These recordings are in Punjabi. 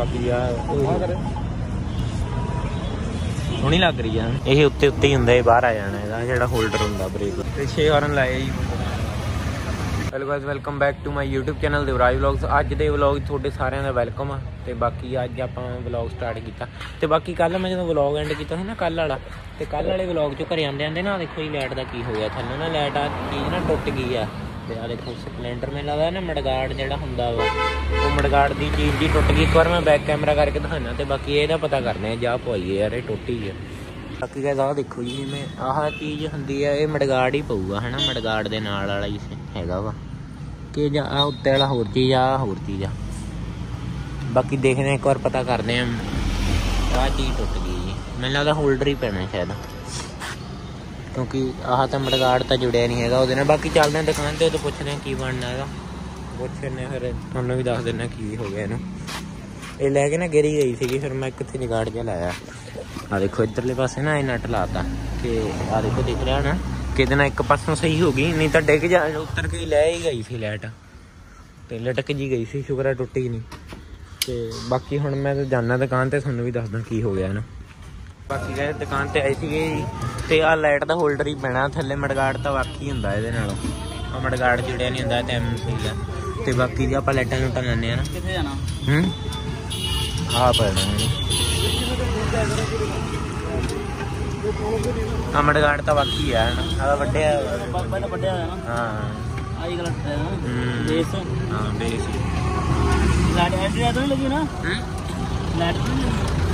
ਬਾਕੀ ਆ ਸੋਹਣੀ ਲੱਗ ਰਹੀ ਆ। ਇਹ ਉੱਤੇ ਉੱਤੇ ਹੀ ਹੁੰਦਾ, ਇਹ ਬਾਹਰ ਆ ਜਾਣਾ, ਇਹਦਾ ਜਿਹੜਾ ਹੋਲਡਰ ਹੁੰਦਾ ਬ੍ਰੇਕ ਤੇ 6 ਹਾਰਨ ਲਾਏ ਜੀ। Hello guys welcome back to my YouTube channel Devraj vlogs ਅੱਜ ਦੇ ਵਲੌਗ ਤੁਹਾਡੇ ਸਾਰਿਆਂ ਦਾ ਵੈਲਕਮ ਆ। ਤੇ ਬਾਕੀ ਅੱਜ ਆਪਾਂ ਵਲੌਗ ਸਟਾਰਟ ਕੀਤਾ। ਤੇ ਬਾਕੀ ਕੱਲ ਮੈਂ ਜਦੋਂ ਵਲੌਗ ਐਂਡ ਕੀਤਾ ਸੀ ਨਾ ਕੱਲ ਵਾਲਾ, ਤੇ ਕੱਲ ਵਾਲੇ ਵਲੌਗ ਚੋਂ ਘਰੇ ਆਂਦੇ ਆਂਦੇ ਨਾ ਦੇਖੋ ਜੀ ਲਾਈਟ ਦਾ ਕੀ ਹੋਇਆ ਥੱਲੇ ਨਾ ਲਾਈਟ ਆ, ਚੀਜ਼ ਨਾ ਟੁੱਟ ਗਈ ਆ। ਤੇ ਆ, ਦੇਖੋ, ਸਪਲੈਂਡਰ ਮੈਨੂੰ ਲੱਗਦਾ ਨਾ ਮੜਗਾੜ ਜਿਹੜਾ ਹੁੰਦਾ ਵਾ, ਉਹ ਮੜਗਾੜ ਦੀ ਚੀਜ਼ ਦੀ ਟੁੱਟ ਗਈ। ਇੱਕ ਵਾਰ ਮੈਂ ਬੈਕ ਕੈਮਰਾ ਕਰਕੇ ਦਿਖਾਣਾ ਤੇ ਬਾਕੀ ਇਹਦਾ ਪਤਾ ਕਰਨੇ ਆ, ਜਾ ਪਵਾਈਏ ਯਾਰ, ਇਹ ਟੁੱਟੀ ਆ। ਬਾਕੀ ਗਾਇਸ ਆਹ ਦੇਖੋ ਜੀ, ਜਿਵੇਂ ਆਹ ਚੀਜ਼ ਹੁੰਦੀ ਆ, ਇਹ ਮੜਗਾੜ ਹੀ ਪਊਗਾ, ਹਨਾ? ਮੜਗਾੜ ਦੇ ਨਾਲ ਵਾਲਾ ਹੀ ਹੈਗਾ ਵਾ। ਕਿ ਜਾਂ ਆ ਉੱਤੇ ਵਾਲਾ ਹੋਰ ਚੀਜ਼ ਆ ਆਹ ਹੋਰ ਚੀਜ਼ ਆ। ਬਾਕੀ ਦੇਖਦੇ ਹਾਂ ਇੱਕ ਵਾਰ ਪਤਾ ਕਰਦੇ ਆ, ਆਹ ਚੀਜ਼ ਟੁੱਟ ਗਈ ਜੀ। ਮੈਨੂੰ ਲੱਗਦਾ ਹੋਲਡਰ ਹੀ ਪੈਣਾ ਸ਼ਾਇਦ। ਕਿਉਂਕਿ ਆਹ ਤਾਂ ਮੜਗਾੜ ਤਾਂ ਜੁੜਿਆ ਨਹੀਂ ਹੈਗਾ ਉਹਦੇ ਨਾਲ। ਬਾਕੀ ਚੱਲਦੇ ਹਾਂ ਦੁਕਾਨ ਤੇ ਉਹ ਤੋਂ ਪੁੱਛਦੇ ਹਾਂ ਕੀ ਬਣਨਾ ਹੈਗਾ। ਪੁੱਛਦੇ ਫਿਰ, ਤੁਹਾਨੂੰ ਵੀ ਦੱਸ ਦਿੰਦਾ ਕੀ ਹੋ ਗਿਆ ਇਹਨੂੰ। ਇਹ ਲੈ ਕੇ ਨਾ ਗਿਰੀ ਗਈ ਸੀਗੀ, ਫਿਰ ਮੈਂ ਕਿੱਥੇ ਜਗਾੜ ਜਿਹਾ ਲਾਇਆ। ਆ ਦੇਖੋ, ਇੱਧਰਲੇ ਪਾਸੇ ਨਾ ਇਹ ਨਟ ਲਾਤਾ ਕਿ ਆ ਦੇਖੋ ਦਿਖ ਰਿਹਾ ਨਾ ਕਿਤੇ ਨਾ ਇੱਕ ਪਾਸੋਂ ਸਹੀ ਹੋ ਗਈ, ਨਹੀਂ ਤਾਂ ਡਿੱਗ ਜਾ, ਉੱਤਰ ਕੇ ਲੈ ਹੀ ਗਈ ਸੀ ਲੈਟ ਤੇ ਲਟਕ ਜੀ ਗਈ ਸੀ, ਸ਼ੁਕਰ ਹੈ ਟੁੱਟੀ ਨਹੀਂ। ਤੇ ਬਾਕੀ ਹੁਣ ਮੈਂ ਤਾਂ ਜਾਣਾ ਦੁਕਾਨ ਤੇ, ਤੁਹਾਨੂੰ ਵੀ ਦੱਸਦਾ ਕੀ ਹੋ ਗਿਆ ਇਹਨੂੰ। ਬਾਕੀ ਗਏ ਦੁਕਾਨ ਤੇ ਆਈ ਸੀਗੇ ਤੇ ਆ ਲਾਈਟ ਦਾ ਹੋਲਡਰ ਹੀ ਪੈਣਾ ਥੱਲੇ ਮੜਗਾੜ ਤਾਂ ਵਾਕੀ ਹੁੰਦਾ ਇਹਦੇ ਨਾਲ। ਆ ਮੜਗਾੜ ਜੁੜਿਆ ਨਹੀਂ ਹੁੰਦਾ ਤੇ ਐਮਸੀ ਦਾ ਤੇ ਬਾਕੀ ਜੇ ਆਪਾਂ ਲਾਈਟਾਂ ਲੂਟਾਂ ਲਾਉਂਦੇ ਆ ਨਾ। ਕਿੱਥੇ ਜਾਣਾ? ਹੂੰ? ਆ ਪੈਣਾ ਆ ਮੜਗਾੜ ਤਾਂ ਵਾਕੀ ਆ ਆ। ਵੱਡਿਆ ਪਹਿਲਾਂ ਵੱਡਿਆ ਹੋਇਆ ਨਾ ਹਾਂ। ਆਈ ਗਲਤ ਹੈ। ਨਾ। ਬੇਸ। ਹਾਂ ਬੇਸ। ਲਾਈਟ ਐਂਟਰੀ ਤਾਂ ਨਹੀਂ ਲੱਗੀ ਨਾ? ਹੂੰ? ਲਾਈਟ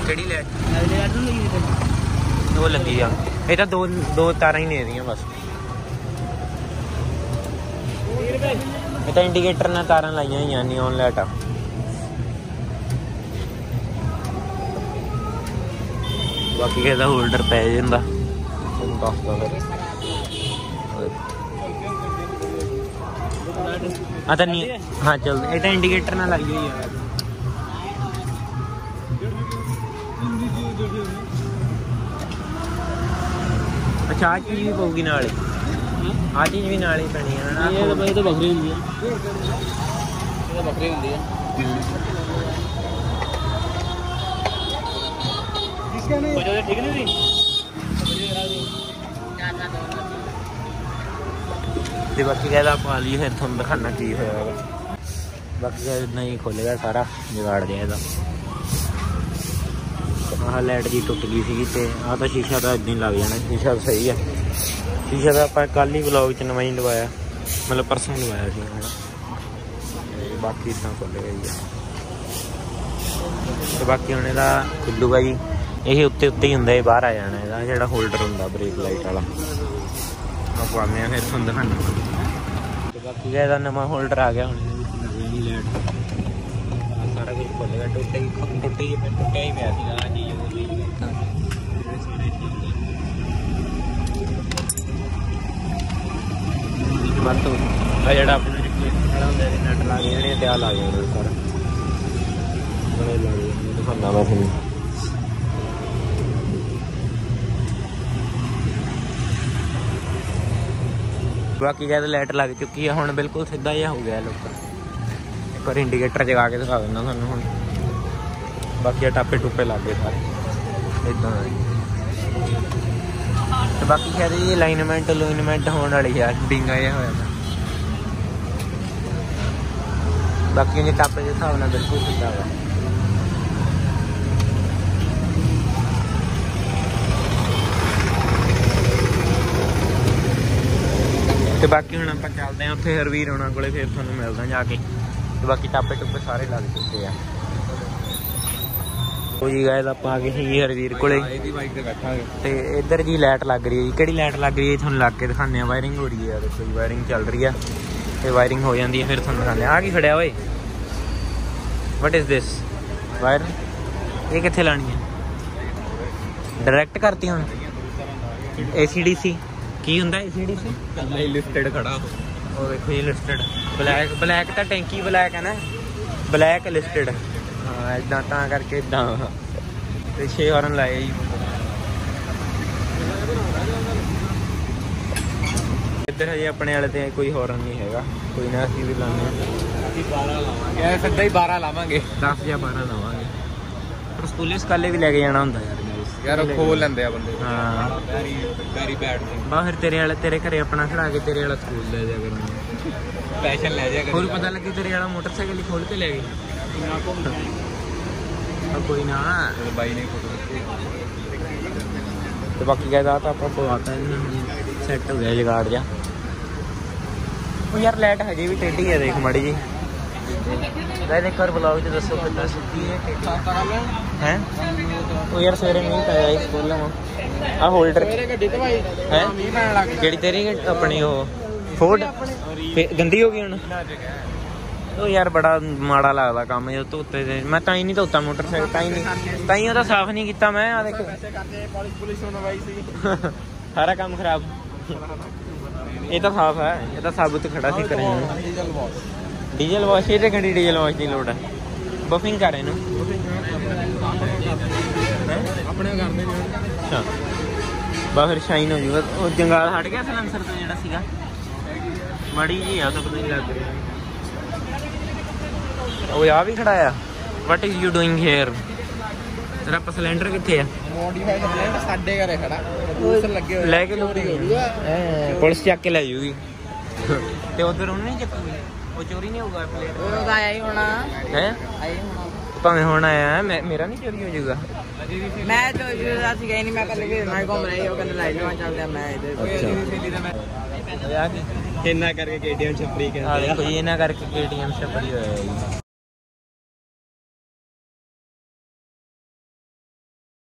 ਕਿਹੜੀ ਲਾਈਟ ਲੱਗੀ ਲਾਈਟ ਲੱਗੀ ਉਹ ਲੱਗੀ ਆ। ਇਹ ਤਾਂ ਦੋ ਦੋ ਤਾਰਾਂ ਹੀ ਨੇ ਇਹਦੀਆਂ ਬਸ। ਇਹ ਤਾਂ ਇੰਡੀਕੇਟਰ ਨਾਲ ਤਾਰਾਂ ਲਾਈਆਂ ਹੋਈਆਂ ਨਿਓਨ ਲਾਈਟ ਆ। ਬਾਕੀ ਇਹਦਾ ਹੋਲਡਰ ਪੈ ਜਾਂਦਾ। ਤੁਹਾਨੂੰ ਦੱਸਦਾ ਫਿਰ। ਆ ਤਾਂ ਨਹੀਂ ਹਾਂ ਚੱਲ ਇਹ ਤਾਂ ਇੰਡੀਕੇਟਰ ਨਾਲ ਲਾਈ ਹੋਈ ਆ। ਅੱਛਾ ਆ ਚੀਜ਼ ਵੀ ਪਊਗੀ ਨਾਲ ਹੀ ਆ ਚੀਜ਼ ਵੀ ਨਾਲ ਹੀ ਪੈਣੀ ਹੈ ਨਾ ਇਹ ਤਾਂ ਬਈ ਤਾਂ ਬੱਕਰੀ ਹੁੰਦੀ ਆ ਇਹ ਤਾਂ ਬੱਕਰੀ ਹੁੰਦੀ ਆ ਕਿਸਕਾ ਨਹੀਂ ਕੋਈ ਠੀਕ ਨਹੀਂ ਸੀ ਤੇ ਬਾਕੀ ਕਹਿੰਦਾ ਪਾ ਲਈ ਫਿਰ ਤੁਹਾਨੂੰ ਦਿਖਾਣਾ ਕੀ ਹੋਇਆ ਹੈਗਾ ਬਾਕੀ ਕਹਿੰਦਾ ਨਹੀਂ ਖੋਲੇਗਾ ਸਾਰਾ ਜਗਾੜ ਦੇ ਇਹਦਾ ਆਹ ਲਾਈਟ ਜੀ ਟੁੱਟ ਗਈ ਸੀਗੀ ਤੇ ਆਹ ਤਾਂ ਸ਼ੀਸ਼ਾ ਤਾਂ ਇਦਾਂ ਹੀ ਲੱਗ ਜਾਣਾ, ਸ਼ੀਸ਼ਾ ਤਾਂ ਸਹੀ ਆ। ਸ਼ੀਸ਼ਾ ਤਾਂ ਆਪਾਂ ਕੱਲ ਹੀ ਵਲੌਗ ਚ ਨਵਾਂ ਹੀ ਲਵਾਇਆ, ਮਤਲਬ ਪਰਸੋਂ ਲਵਾਇਆ ਸੀ ਹਨਾ। ਤੇ ਬਾਕੀ ਇਦਾਂ ਖੁੱਲੇਗਾ ਆ। ਤੇ ਬਾਕੀ ਹੁਣ ਇਹਦਾ ਖੁੱਲੂਗਾ ਜੀ ਇਹ ਉੱਤੇ ਉੱਤੇ ਹੀ ਹੁੰਦਾ, ਇਹ ਬਾਹਰ ਆ ਜਾਣਾ, ਇਹਦਾ ਜਿਹੜਾ ਹੋਲਡਰ ਹੁੰਦਾ ਬ੍ਰੇਕ ਲਾਈਟ ਵਾਲਾ। ਆਪਾਂ ਆਨੇ ਆ ਫਿਰ ਤੁਹਾਨੂੰ ਦਿਖਾਣਾ ਤੇ ਬਾਕੀ ਦਾ ਇਹਦਾ ਨਵਾਂ ਹੋਲਡਰ ਆ ਗਿਆ ਹੁਣ। ਇਹਦੀ ਲਾਈਟ ਸਾਰਾ ਟੁੱਟੇ ਹੀ ਟੁੱਟੇ ਹੀ ਟੁੱਟਿਆ ਹੀ ਪਿਆ ਸੀਗਾ ਆ ਜੀ ਉਹ ਵੀ ਮਤ ਆ ਜਿਹੜਾ ਆਪਣਾ ਰਿਪਲੇਸ ਖੜਾ ਹੁੰਦਾ, ਇਹਦੇ ਨਟ ਲਾ ਕੇ ਜਿਹੜੇ ਤੇ ਆ ਲਾ ਜਾਂਦੇ ਸਾਰਾ। ਬੜੇ ਲਾ ਜਾਂਦੇ ਦਿਖਾਉਂਦਾ ਮੈਂ ਤੁਹਾਨੂੰ। ਬਾਕੀ ਜਦ ਲਾਈਟ ਲੱਗ ਚੁੱਕੀ ਆ, ਹੁਣ ਬਿਲਕੁਲ ਸਿੱਧਾ ਜਿਹਾ ਹੋ ਗਿਆ ਲੋਕ ਵਾਰ ਇੰਡੀਕੇਟਰ ਜਗਾ ਕੇ ਦਿਖਾ ਦਿੰਦਾ ਤੁਹਾਨੂੰ ਹੁਣ। ਬਾਕੀ ਆ ਟਾਪੇ ਟੁੱਪੇ ਲੱਗ ਸਾਰੇ। ਇਦਾਂ ਤੇ ਬਾਕੀ ਖੈਰ ਇਹ ਅਲਾਈਨਮੈਂਟ ਅਲਾਈਨਮੈਂਟ ਹੋਣ ਵਾਲੀ ਆ ਡਿੰਗਾ ਜਿਹਾ ਹੋਇਆ ਬਾਕੀ ਇਹ ਟਾਪੇ ਦੇ ਹਿਸਾਬ ਨਾਲ ਬਿਲਕੁਲ ਸਿੱਧਾ ਵਾ। ਤੇ ਬਾਕੀ ਹੁਣ ਆਪਾਂ ਚੱਲਦੇ ਆਂ ਉੱਥੇ ਹਰਵੀਰ ਹੋਣਾ ਕੋਲੇ, ਫਿਰ ਤੁਹਾਨੂੰ ਮਿਲਦਾ ਜਾ ਕੇ। ਤੇ ਬਾਕੀ ਟਾਪੇ ਟੁੱਪੇ ਸਾਰੇ ਲੱਗ ਚੁੱਕੇ ਆ। ਉਹ ਜੀ ਗਾਇਸ ਆਪਾਂ ਆ ਗਏ ਸੀ ਹਰਵੀਰ ਕੋਲੇ। ਇਹਦੀ ਬਾਈਕ ਤੇ ਬੈਠਾਂਗੇ। ਤੇ ਇੱਧਰ ਜੀ ਲਾਈਟ ਲੱਗ ਰਹੀ ਹੈ ਜੀ। ਕਿਹੜੀ ਲਾਈਟ ਲੱਗ ਰਹੀ ਹੈ ਤੁਹਾਨੂੰ ਲੱਗ ਕੇ ਦਿਖਾਉਂਦੇ ਆ ਵਾਇਰਿੰਗ ਹੋ ਰਹੀ ਹੈ। ਦੇਖੋ ਜੀ ਵਾਇਰਿੰਗ ਚੱਲ ਰਹੀ ਆ। ਤੇ ਵਾਇਰਿੰਗ ਹੋ ਜਾਂਦੀ ਹੈ ਫਿਰ ਤੁਹਾਨੂੰ ਦਿਖਾਉਂਦੇ ਆ ਕੀ ਖੜਿਆ ਓਏ? ਵਾਟ ਇਜ਼ ਦਿਸ ਵਾਇਰ ਇਹ ਕਿੱਥੇ ਲਾਣੀ ਹੈ? ਡਾਇਰੈਕਟ ਕਰਤੀ ਹੁਣ? ACDC ਕੀ ਹੁੰਦਾ ACDC ਨਹੀਂ ਲਿਫਟਡ ਖੜਾ ਉਹ ਦੇਖੋ ਜੀ ਲਿਸਟਡ ਬਲੈਕ ਬਲੈਕ ਤਾਂ ਟੈਂਕੀ ਬਲੈਕ ਹੈ ਨਾ। ਬਲੈਕ ਲਿਸਟਡ ਹਾਂ ਇਦਾਂ ਤਾਂ ਕਰਕੇ ਇਦਾਂ ਤੇ 6 ਹਾਰਨ ਲਾਏ ਜੀ। ਇੱਧਰ ਹਜੇ ਆਪਣੇ ਵਾਲੇ ਤੇ ਕੋਈ ਹਾਰਨ ਨਹੀਂ ਹੈਗਾ। ਕੋਈ ਨਾ ਅਸੀਂ ਵੀ ਲਾਉਂਦੇ ਅਸੀਂ 12 ਲਾਵਾਂਗੇ। ਇਹ ਸਿੱਧਾ ਹੀ 12 ਲਾਵਾਂਗੇ। 10 ਜਾਂ 12 ਲਾਵਾਂਗੇ। ਪਰ ਸਕੂਲੇ ਸਕਾਲੇ ਵੀ ਲੈ ਕੇ ਜਾਣਾ ਹੁੰਦਾ ਯਾਰ। ਯਾਰ ਉਹ ਖੋਲ ਲੈਂਦੇ ਆ ਬੰਦੇ। ਹਾਂ। ਵੈਰੀ ਵੈਰੀ ਬੈਡ ਬਾਹਰ ਤੇਰੇ ਵਾਲੇ ਤੇਰੇ ਘਰੇ ਆਪਣਾ ਖੜਾ ਕੇ ਤੇਰੇ ਵਾਲਾ ਸਕੂਲ ਲੈ ਜਾ ਕਰ ਪੈਸ਼ਨ ਲੈ ਜਾ ਹੋਰ ਪਤਾ ਲੱਗੇ ਤੇਰੇ ਵਾਲਾ ਮੋਟਰਸਾਈਕਲ ਹੀ ਖੋਲ ਕੇ ਲੈ ਗਏ ਆ ਕੋਈ ਨਾ। ਬਾਈ ਨੇ ਫੋਟੋ ਤੇ ਬਾਕੀ ਕਹਿੰਦਾ ਤਾਂ ਆਪਾਂ ਪਵਾਤਾ ਸੈੱਟ ਹੋ ਗਿਆ ਜਗਾੜ ਜਾ ਉਹ ਯਾਰ ਲਾਈਟ ਹਜੇ ਵੀ ਟੇਢੀ ਹੈ ਦੇਖ ਮੜੀ ਜੀ ਲੈ ਦੇਖ ਕਰ ਬਲੌਗ ਚ ਦੱਸੋ ਕਿੰਨਾ ਸੁੱਕੀ ਹੈ ਹੈ? ਉਹ ਯਾਰ ਸਵੇਰੇ ਮੀਂਹ ਪਿਆ ਇਸ ਸਕੂਲ ਮਾ ਆ ਹੋਲਡਰ ਮੇਰੇ ਗੱਡੀ ਤੇ ਭਾਈ ਹੈ? ਮੀਂਹ ਪੈਣ ਲੱਗ ਜਿਹੜੀ ਤੇਰੀ ਆਪਣੀ ਉਹ। ਫੋਰਡ ਫੇ- ਗੰਦੀ ਹੋ ਗਈ ਹੁਣ? ਉਹ ਯਾਰ ਬੜਾ ਮਾੜਾ ਲੱਗਦਾ ਕੰਮ ਜਦੋਂ ਧੋਤੇ ਤੇ। ਮੈਂ ਤਾਂ ਹੀ ਨਹੀਂ ਧੋਤਾ ਮੋਟਰਸਾਈਕਲ ਤਾਂ ਹੀ ਨਹੀਂ। ਤਾਂ ਹੀ ਉਹਦਾ ਸਾਫ਼ ਨਹੀਂ ਕੀਤਾ ਮੈਂ ਆ ਦੇਖ। ਪੈਸੇ ਕਰਦੇ ਪੁਲਿਸ ਪੁਲਿਸ ਨੂੰ ਬਾਈ ਸੀ। ਸਾਰਾ ਕੰਮ ਖਰਾਬ। ਇਹ ਤਾਂ ਸਾਫ਼ ਹੈ ਇਹ ਤਾਂ ਸਾਬਤ ਖੜਾ ਸੀ ਕਰੇ ਡੀਜ਼ਲ ਵਾਸ਼ ਇਹ ਤੇ ਘੰਟੀ ਡੀਜ਼ਲ ਵਾਸ਼ ਦੀ ਲੋੜ ਹੈ ਬਫਿੰਗ ਕਰ ਇਹਨੂੰ? ਆਪਣੇ ਕਰਦੇ ਨੇ ਅੱਛਾ। ਬਾਹਰ ਸ਼ਾਈਨ ਹੋ ਜੂਗਾ। ਉਹ ਜੰਗਾਲ ਹਟ ਗਿਆ ਸਲੈਂਸਰ ਤੋਂ ਜਿਹੜਾ ਸੀਗਾ। ਮੜੀ ਜੀ ਆ ਤਾਂ ਪਤਾ ਨਹੀਂ ਲੱਗ ਰਿਹਾ। ਉਹ ਆ ਵੀ ਖੜਾ ਆ। What is you doing here ਤੇਰਾ ਪ ਸਿਲੰਡਰ ਕਿੱਥੇ ਆ? ਮੋਡੀਫਾਈਡ ਬਲੈਂਡ ਸਾਡੇ ਘਰੇ ਖੜਾ। ਪ੍ਰਦੂਸ਼ਣ ਲੱਗੇ ਹੋਏ ਲੈ ਕੇ ਜੂਗਾ। ਪੁਲਿਸ ਚੱਕ ਕੇ ਲੈ ਜੂਗੀ। ਤੇ ਉਧਰ ਉਹਨੇ ਚੱਕੂਗੀ? ਉਹ ਚੋਰੀ ਨਹੀਂ ਹੋਊਗਾ ਪਲੇਟ ਉਹ ਤਾਂ ਆਇਆ ਹੀ ਹੋਣਾ। ਹੈ? ਆਇਆ ਹੀ ਹੋਣਾ। ਭਾਵੇਂ ਹੁਣ ਆਇਆ ਮੈਂ ਮੇਰਾ ਨਹੀਂ ਚੋਰੀ ਹੋ ਜਾਊਗਾ। ਮੈਂ ਤਾਂ ਜਿਹੜਾ ਸੀ ਗਈ ਨਹੀਂ ਮੈਂ ਕੱਲ ਵੀ ਨਾ ਘੁੰਮ ਰਹੀ ਉਹ ਕਹਿੰਦਾ ਲੈ ਜਾਵਾਂ ਚੱਲਦੇ ਆ ਮੈਂ ਇਹਦੇ ਅੱਛਾ। ਆ ਕੀ ਇੰਨਾ ਕਰਕੇ ਕੇਡੀਐਮ ਛਪਰੀ ਆ। ਦੇਖੋ ਜੀ ਇਹਨਾਂ ਕਰਕੇ KTM ਛਪੜੀ ਹੋਇਆ ਹੈ ਜੀ।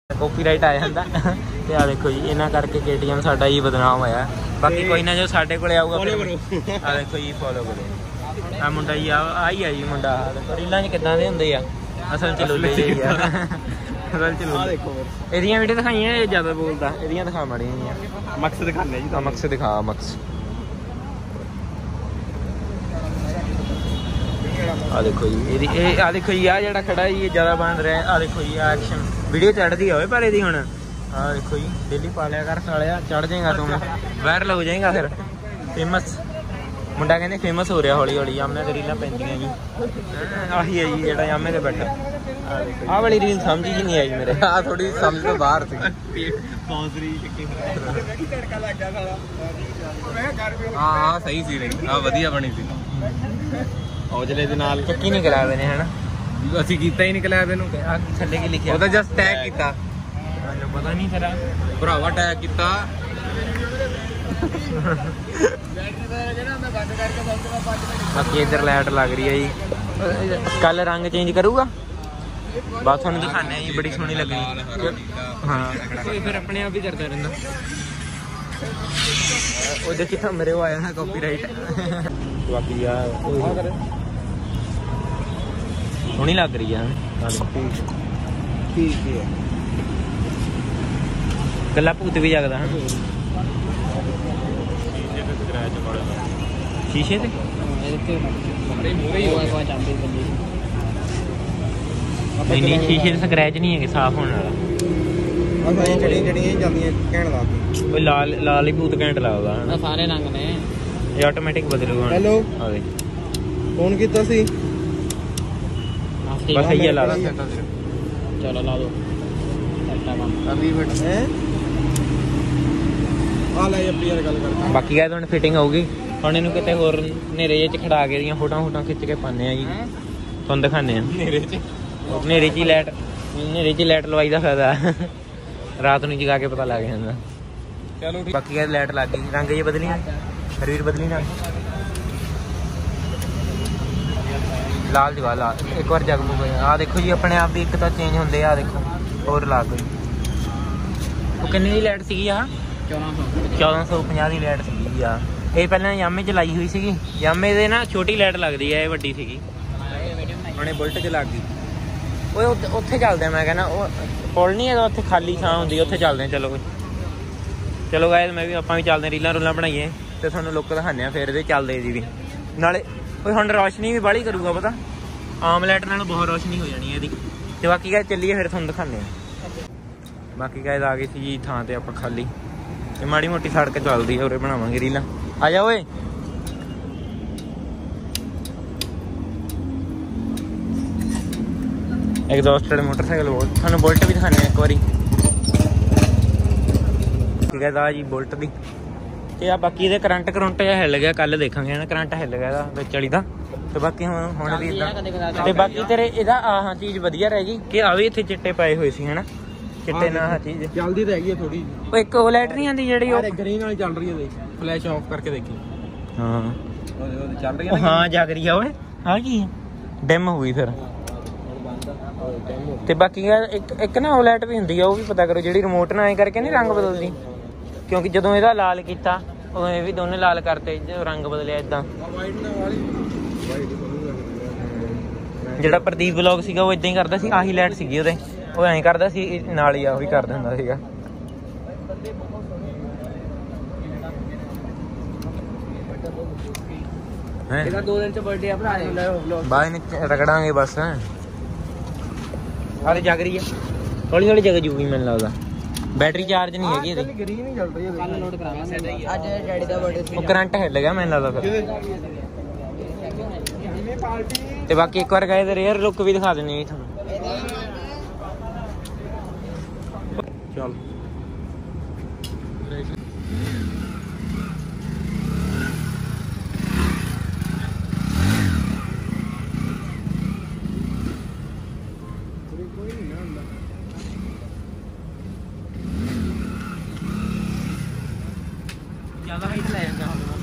ਕਾਪੀਰਾਈਟ ਆ ਜਾਂਦਾ। ਤੇ ਆ ਦੇਖੋ ਜੀ ਇਹਨਾਂ ਕਰਕੇ KTM ਸਾਡਾ ਹੀ ਬਦਨਾਮ ਹੋਇਆ। ਬਾਕੀ ਕੋਈ ਨਾ ਜੋ ਸਾਡੇ ਕੋਲੇ ਆਊਗਾ ਆ ਦੇਖੋ ਜੀ ਫੋਲੋ ਕਰੋ। ਆ ਮੁੰਡਾ ਜੀ ਆ ਆਈ ਆ ਜੀ ਮੁੰਡਾ। ਰੀਲਾਂ 'ਚ ਕਿੱਦਾਂ ਦੇ ਹੁੰਦੇ ਆ? ਅਸਲ 'ਚ ਲੁੱਲੇ ਹੀ ਆ। ਅਸਲ 'ਚ ਆ ਲੁੱਲੇ ਦੇਖੋ ਇਹਦੀਆਂ ਵੀਡੀਓ ਦਿਖਾਈਆਂ ਇਹ ਜ਼ਿਆਦਾ ਬੋਲਦਾ? ਇਹਦੀਆਂ ਦਿਖਾ ਮਾੜੀਆਂ ਜੀਆਂ ਮਕਸਦ ਦਿਖਾਣੇ ਜੀ ਆ ਮਕਸਦ ਦਿਖਾ ਮਕਸਦ ਆ ਦੇਖੋ ਜੀ ਇਹਦੀ ਇਹ ਆ ਦੇਖੋ ਜੀ ਆ ਜਿਹੜਾ ਖੜਾ ਜੀ ਇਹ ਜ਼ਿਆਦਾ ਬਣ ਰਿਹਾ। ਆ ਦੇਖੋ ਜੀ ਐਕਸ਼ਨ ਵੀਡੀਓ ਚੜਦੀ ਹੋਵੇ ਪਰ ਇਹਦੀ ਹੁਣ। ਆ ਦੇਖੋ ਜੀ ਡੇਲੀ ਪਾ ਲਿਆ ਕਰ ਸਾਲਿਆ ਚੜ ਜਾਏਗਾ ਤੂੰ। ਵਾਇਰਲ ਹੋ ਜਾਏਗਾ ਫਿਰ। ਫੇਮਸ ਮੁੰਡਾ ਕਹਿੰਦੇ ਫੇਮਸ ਹੋ ਰਿਹਾ ਹੌਲੀ ਹੌਲੀ ਯਾਮੇ ਤੇ ਰੀਲਾਂ ਪੈਂਦੀਆਂ ਜੀ। ਆਹੀ ਹੈ ਜੀ ਜਿਹੜਾ ਯਾਮੇ ਤੇ ਬੈਠਾ। ਆਹ ਵਾਲੀ ਰੀਲ ਸਮਝ ਹੀ ਨਹੀਂ ਆਈ ਮੇਰੇ। ਆ ਥੋੜੀ ਸਮਝ ਤੋਂ ਬਾਹਰ ਸੀ ਪੌਂਸਰੀ ਚੱਕੀ ਝਟਕਾ ਲੱਗ? ਗਿਆ ਸਾਲਾ? ਹਾਂ ਹਾਂ ਸਹੀ ਸੀ ਰਹੀ ਆ ਵਧੀਆ ਬਣੀ ਸੀ। ਔਜਲੇ ਦੇ ਨਾਲ ਚੱਕੀ ਨਹੀਂ ਕਰਾਵੇ ਨੇ ਹਨਾ? ਅਸੀਂ ਕੀਤਾ ਹੀ ਨਿਕਲਿਆ ਇਹਨੂੰ। ਆ ਥੱਲੇ ਕੀ ਲਿਖਿਆ? ਉਹ ਤਾਂ ਜਸਟ ਟੈਗ ਕੀਤਾ ਪਤਾ ਨਹੀਂ ਤੇਰਾ। ਭਰਾਵਾ ਟੈਗ ਕੀਤਾ। ਬਾਕੀ ਇੱਧਰ ਲਾਈਟ ਲੱਗ ਰਹੀ ਹੈ ਜੀ। ਕੱਲ ਰੰਗ ਚੇਂਜ ਕਰੂਗਾ? ਬਸ ਤੁਹਾਨੂੰ ਦਿਖਾਣੇ ਆ ਜੀ ਬੜੀ ਸੋਹਣੀ ਲੱਗਣੀ। ਹਾਂ। ਕੋਈ ਫਿਰ ਆਪਣੇ ਆਪ ਹੀ ਕਰਦਾ ਰਹਿੰਦਾ। ਉਹਦੇ ਚ ਮੇਰੇ ਉਹ ਆਇਆ ਨਾ ਕਾਪੀਰਾਈਟ ਬਾਕੀ ਆ ਸੋਹਣੀ ਲੱਗ ਰਹੀ ਆ। ਠੀਕ ਹੈ। ਗੱਲਾਂ ਭੂਤ ਵੀ ਜਗਦਾ। ਸ਼ੀਸ਼ੇ ਤੇ ਮੂਰੇ ਹੀ ਬੰਦੀ ਨਹੀਂ ਨਹੀਂ ਸ਼ੀਸ਼ੇ ਤੇ ਸਕ੍ਰੈਚ ਨਹੀਂ ਹੈਗੇ ਸਾਫ਼ ਹੋਣ ਵਾਲਾ। ਅਸਾਂ ਜਿਹੜੀਆਂ ਜਿਹੜੀਆਂ ਜਾਂਦੀਆਂ ਕਹਿਣ ਲਾ ਕੋਈ ਲਾਲ ਲਾਲ ਹੀ ਭੂਤ ਘੈਂਟ ਲੱਗਦਾ ਹਨਾ। ਸਾਰੇ ਰੰਗ ਨੇ। ਇਹ ਆਟੋਮੈਟਿਕ ਬਦਲੂਗਾ ਹੁਣ। Hello? ਆ ਦੇ ਫੋਨ ਕੀਤਾ ਸੀ? ਬਸ ਇਹ ਲਾ ਲਾ। ਚਲੋ ਲਾ ਦੋ। ਅਭੀ ਬਟ ਹੈ? ਆ ਲੈ ਅੱਪੀ ਯਾਰ ਗੱਲ ਕਰ ਬਾਕੀ ਗਾਇ ਹੁਣ ਫਿਟਿੰਗ ਹੋਊਗੀ। ਹੁਣ ਇਹਨੂੰ ਕਿਤੇ ਹੋਰ ਜਿਹੇ ਚ ਖੜਾ ਕੇ ਦੀਆਂ ਫੋਟੋਆਂ ਫੋਟੋਆਂ ਖਿੱਚ ਕੇ ਪਾਣੇ ਆ ਜੀ। ਤੁਹਾਨੂੰ ਦਿਖਾਣੇ ਆ। ਨੇਰੇ ਚ? ਹਨੇਰੇ ਚ ਹੀ ਲਾਈਟ ਹਨੇਰੇ ਚ ਲਾਈਟ ਲਵਾਈ ਦਾ ਫਾਇਦਾ। ਰਾਤ ਨੂੰ ਜਗਾ ਕੇ ਪਤਾ ਲੱਗ ਜਾਂਦਾ। ਚਲੋ ਠੀਕ। ਬਾਕੀ ਗਾਇ ਲਾਈਟ ਲੱਗ ਗਈ। ਰੰਗ ਜੇ ਬਦਲੀ ਨਾ। ਹਰਵੀਰ ਬਦਲੀ ਨਾ। ਲਾਲ ਜਗਾ ਲਾਲ। ਇੱਕ ਵਾਰ ਜਗ ਪੂਗਾ ਆ ਦੇਖੋ ਜੀ ਆਪਣੇ ਆਪ ਵੀ ਇੱਕ ਤਾਂ ਚੇਂਜ ਹੁੰਦੇ ਆ ਦੇਖੋ। ਹੋਰ ਲੱਗ ਗਈ ਉਹ ਕਿੰਨੀ ਦੀ ਲਾਈਟ ਸੀਗੀ ਆ 1400 1450 ਦੀ ਲਾਈਟ ਸੀਗੀ ਆ। ਇਹ ਪਹਿਲਾਂ ਯਾਮੇ ਚ ਲਾਈ ਹੋਈ ਸੀਗੀ। ਯਾਮੇ ਦੇ ਨਾ ਛੋਟੀ ਲਾਈਟ ਲੱਗਦੀ ਆ ਇਹ ਵੱਡੀ ਸੀਗੀ। ਹੁਣੇ ਬੁਲਟ ਚ ਲੱਗ। ਗਈ ਓਏ ਉੱਥੇ- ਚੱਲਦੇ ਮੈਂ ਕਹਿੰਦਾ ਉਹ ਪੁਲ ਨਹੀਂ ਹੈਗਾ ਉੱਥੇ ਖਾਲੀ ਥਾਂ ਹੁੰਦੀ ਉੱਥੇ ਚੱਲਦੇ ਚਲੋ ਕੋਈ। ਚਲੋ ਗਾਇਜ਼ ਮੈਂ ਵੀ ਆਪਾਂ ਵੀ ਚੱਲਦੇ ਰੀਲਾਂ ਰੂਲਾਂ ਬਣਾਈਏ ਤੇ ਤੁਹਾਨੂੰ ਲੁੱਕ ਦਿਖਾਉਂਦੇ ਆ ਫਿਰ ਇਹਦੇ ਚੱਲਦੇ ਜੀ ਵੀ। ਨਾਲੇ ਓਏ ਹੁਣ ਰੌਸ਼ਨੀ ਵੀ ਬਾਹਲੀ ਕਰੂਗਾ ਪਤਾ? ਆਮ ਲਾਈਟ ਨਾਲੋਂ ਬਹੁਤ ਰੌਸ਼ਨੀ ਹੋ ਜਾਣੀ ਹੈ ਇਹਦੀ। ਤੇ ਬਾਕੀ ਗਾਇਜ਼ ਚੱਲੀਏ ਫਿਰ ਤੁਹਾਨੂੰ ਦਿਖਾਉਂਦੇ ਆ। ਬਾਕੀ ਗਾਇਜ਼ ਆ ਗਈ ਸੀ ਜੀ ਥਾਂ ਤੇ ਆਪਾਂ ਖਾਲੀ। ਤੇ ਮਾੜੀ ਮੋਟੀ ਸੜਕ ਚੱਲਦੀ ਆ ਉਰੇ ਬਣਾਵਾਂਗੇ ਰੀਲਾਂ। ਆ ਜਾ ਓਏ। ਐਗਜ਼ੌਸਟਡ ਮੋਟਰਸਾਈਕਲ ਬੋਲਟ ਤੁਹਾਨੂੰ ਬੁਲਟ ਵੀ ਦਿਖਾਣੇ ਆ ਇੱਕ ਵਾਰੀ। ਠੀਕ ਹੈ ਦਾ ਜੀ ਬੁਲਟ ਦੀ। ਤੇ ਆ ਬਾਕੀ ਇਹਦੇ ਕਰੰਟ ਕਰੰਟ ਜਿਹਾ ਹਿੱਲ ਗਿਆ ਕੱਲ ਦੇਖਾਂਗੇ ਨਾ ਕਰੰਟ ਹਿੱਲ ਗਿਆ ਇਹਦਾ ਵਿੱਚ ਵਾਲੀ ਦਾ। ਤੇ ਬਾਕੀ ਹੁਣ ਹੁਣ ਵੀ ਇਦਾਂ ਤੇ ਬਾਕੀ ਤੇਰੇ ਇਹਦਾ ਆਹ ਚੀਜ਼ ਵਧੀਆ ਰਹਿ ਗਈ ਕਿ ਆ ਵੀ ਇੱਥੇ ਚਿੱਟੇ ਪਏ ਹੋਏ ਸੀ ਹਨਾ। ਚਿੱਟੇ ਨਾਲ ਆਹ ਚੀਜ਼ ਚੱਲਦੀ ਤਾਂ ਹੈਗੀ ਆ ਥੋੜੀ ਉਹ ਇੱਕ ਉਹ ਲਾਈਟ ਨਹੀਂ ਆਂਦੀ ਜਿਹੜੀ ਉਹ ਯਾਰ ਗ੍ਰੀਨ ਵਾਲੀ ਚੱਲ ਰਹੀ ਹੈ ਦੇਖ। ਫਲੈਸ਼ ਆਫ ਕਰਕੇ ਦੇਖੀ। ਹਾਂ। ਉਹਦੇ ਉਹਦੇ ਚੱਲ ਰਹੀ ਉਹ ਹਾਂ ਜਾਗ ਰਹੀ ਆ ਓਏ। ਆ ਕੀ ਡਿਮ ਹੋ ਗਈ ਫਿਰ। ਤੇ ਬਾਕੀ ਇੱਕ ਇੱਕ ਨਾ ਉਹ ਲਾਈਟ ਵੀ ਹੁੰਦੀ ਆ ਉਹ ਵੀ ਪਤਾ ਕਰੋ ਜਿਹੜੀ ਰਿਮੋਟ ਨਾਲ ਐ ਕਰਕੇ ਨਹੀਂ ਰੰਗ ਬਦਲਦੀ। ਕਿਉਂਕਿ ਜਦੋਂ ਇਹਦਾ ਲਾਲ ਕੀਤਾ ਉਹ ਇਹ ਵੀ ਦੋਨੇ ਲਾਲ ਕਰਤੇ ਜੋ ਰੰਗ ਬਦਲਿਆ ਇਦਾਂ ਜਿਹੜਾ ਪ੍ਰਦੀਪ ਵਲੌਗ ਸੀਗਾ ਉਹ ਇਦਾਂ ਹੀ ਕਰਦਾ ਸੀ ਆਹੀ ਲਾਈਟ ਸੀਗੀ ਉਹਦੇ। ਉਹ ਐਂ ਕਰਦਾ ਸੀ ਨਾਲ ਹੀ ਆ ਉਹ ਵੀ ਕਰ ਦਿੰਦਾ ਸੀਗਾ। ਹੈਂ? ਦੋ ਦਿਨ ਚ ਬਰਥਡੇ ਆ ਭਰਾ ਦੇ। ਬਾਈ ਨੇ ਰਗੜਾਂਗੇ ਬਸ ਹਾਲੇ ਜਗ ਰਹੀ ਆ। ਹੌਲੀ ਹੌਲੀ ਜਗ ਜੂਗੀ ਮੈਨੂੰ ਲੱਗਦਾ। ਬੈਟਰੀ ਚਾਰਜ ਨਹੀਂ ਹੈਗੀ ਇਹਦੀ। ਗ੍ਰੀਨ ਹੀ ਚੱਲ ਰਹੀ ਹੈ ਕੱਲ ਲੋਡ ਕਰਾਵਾਂਗੇ ਅੱਜ ਡੈਡੀ ਦਾ ਬਰਥਡੇ ਉਹ ਕਰੰਟ ਹਿੱਲ ਗਿਆ ਮੈਨੂੰ ਲੱਗਦਾ ਫਿਰ। ਇਹਨੇ ਪਾਰਟੀ? ਤੇ ਬਾਕੀ ਇੱਕ ਵਾਰ ਗਏ ਤੇ ਰੇਅਰ ਲੁੱਕ ਵੀ ਦਿਖਾ ਦਿੰਨੀ ਆ ਤੁਹਾਨੂੰ। ਚਲ ਜ਼ਿਆਦਾ ਹਾਈਟ ਲੈ ਜਾਂਦਾ ਹੁਣ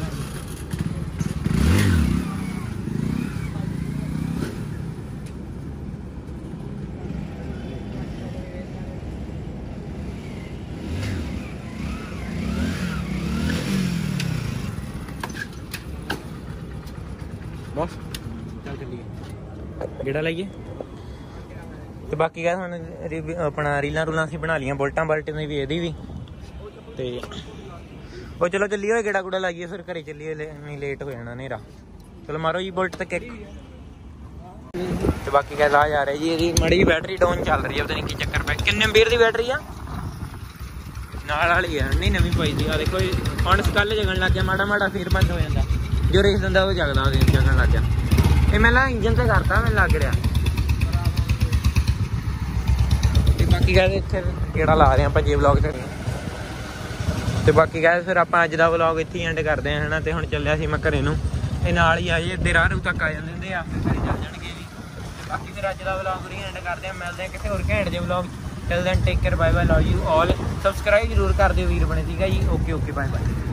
ਬਸ ਚੱਲ ਚੱਲੀਏ ਗੇੜਾ ਤੇ ਬਾਕੀ ਗੱਲ ਹੁਣ ਆਪਣਾ ਰੀਲਾਂ ਰੂਲਾਂ ਅਸੀਂ ਬਣਾ ਲੀਆਂ ਬੁਲਟਾਂ ਬਲਟਾਂ ਦੀ ਵੀ ਇਹਦੀ ਵੀ। ਤੇ ਉਹ ਚਲੋ ਚੱਲੀਏ ਓਏ ਗੇੜਾ ਗੁੜਾ ਲਾਈਏ, ਫਿਰ ਘਰੇ ਚੱਲੀਏ ਨਹੀਂ ਲੇਟ ਹੋ ਜਾਣਾ ਹਨੇਰਾ। ਚਲੋ ਮਾਰੋ ਜੀ ਬੁਲਟ ਤੇ ਕਿੱਕ। ਤੇ ਬਾਕੀ ਗੱਲ ਆ ਜਾ ਰਹੀ ਜੀ, ਇਹਦੀ ਮੜੀ ਬੈਟਰੀ ਡਾਊਨ ਚੱਲ ਰਹੀ ਹੈ ਪਤਾ ਨਹੀਂ ਕੀ ਚੱਕਰ ਪਿਆ। ਕਿੰਨੇ ਐਂਪੀਅਰ ਦੀ ਬੈਟਰੀ ਆ? ਨਾਲ ਵਾਲੀ ਆ, ਨਹੀਂ ਨਵੀਂ ਪਾਈ ਦੀ ਆ ਦੇਖੋ ਹੁਣ ਕੱਲ ਜਗਣ ਲੱਗ ਗਿਆ ਮਾੜਾ ਮਾੜਾ ਫੇਰ ਬੰਦ ਹੋ ਜਾਂਦਾ। ਜੋ ਰੇਸ ਦਿੰਦਾ ਉਹ ਜਗਦਾ, ਉਹ ਜਗਣ ਲੱਗ ਗਿਆ। ਇਹ ਮੈਂ ਲਾ ਇੰਜਨ ਤੇ ਕਰਤਾ, ਮੈਨੂੰ ਲੱਗ ਰਿਹਾ। ਤੇ ਬਾਕੀ ਗੱਲ ਇੱਥੇ ਕਿਹੜਾ ਲਾ ਰਹੇ ਆਪਾਂ ਜੇ ਵਲੌਗ ਤੇ। ਤੇ ਬਾਕੀ ਗੱਲ ਫਿਰ ਆਪਾਂ ਅੱਜ ਦਾ ਵਲੌਗ ਇੱਥੇ ਐਂਡ ਕਰਦੇ ਹਾਂ, ਹਨਾ? ਤੇ ਹੁਣ ਚੱਲਿਆ ਸੀ ਮੈਂ ਘਰੇ ਨੂੰ। ਇਹ ਨਾਲ ਹੀ ਆਏ, ਅੱਧੇ ਰਾਹ ਰੂ ਤੱਕ ਆ ਜਾਂਦੇ ਹੁੰਦੇ ਆ, ਫਿਰ ਘਰੇ ਚੱਲ ਜਾਣਗੇ ਵੀ। ਬਾਕੀ ਫਿਰ ਅੱਜ ਦਾ ਵਲੌਗ ਨਹੀਂ ਐਂਡ ਕਰਦੇ ਆ ਮਿਲਦੇ ਆ ਕਿਸੇ ਹੋਰ ਘੈਂਟ ਜਿਹੇ vlog till then take care bye bye love you all subscribe ਜ਼ਰੂਰ ਕਰ ਦਿਓ ਵੀਰ ਬਣੇ, ਠੀਕ ਹੈ ਜੀ? Okay okay bye bye